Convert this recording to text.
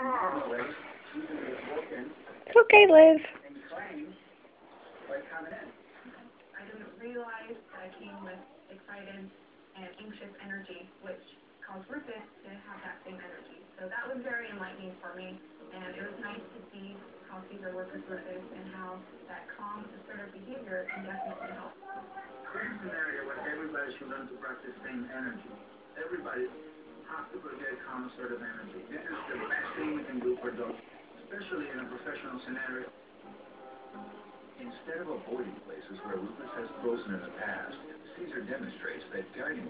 It's okay, in. I didn't realize that I came with excited and anxious energy, which caused Rufus to have that same energy. So that was very enlightening for me, and it was nice to see how Cesar worked with Rufus and how that calm, assertive behavior can definitely help. Is an area where everybody should learn to practice same energy. Everybody has to project calm, assertive energy. Dogs, especially in a professional scenario. Instead of avoiding places where Rufus has frozen in the past, Cesar demonstrates that guiding